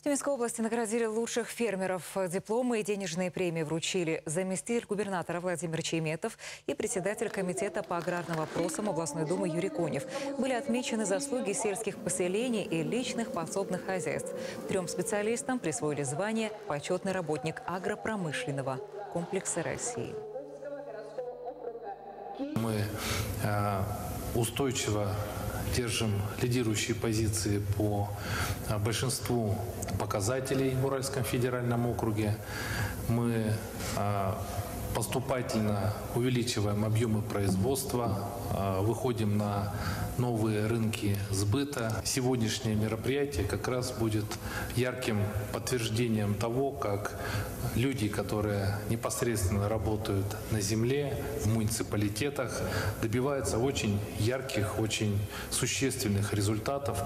В Тюменской области наградили лучших фермеров. Дипломы и денежные премии вручили заместитель губернатора Владимир Чейметов и председатель комитета по аграрным вопросам областной думы Юрий Конев. Были отмечены заслуги сельских поселений и личных подсобных хозяйств. Трем специалистам присвоили звание «Почетный работник агропромышленного комплекса России». Мы э, устойчиво держим лидирующие позиции по э, большинству показателей в Уральском федеральном округе. Мы э, поступательно увеличиваем объемы производства, э, выходим на новые рынки сбыта. Сегодняшнее мероприятие как раз будет ярким подтверждением того, как люди, которые непосредственно работают на земле, в муниципалитетах, добиваются очень ярких, очень существенных результатов.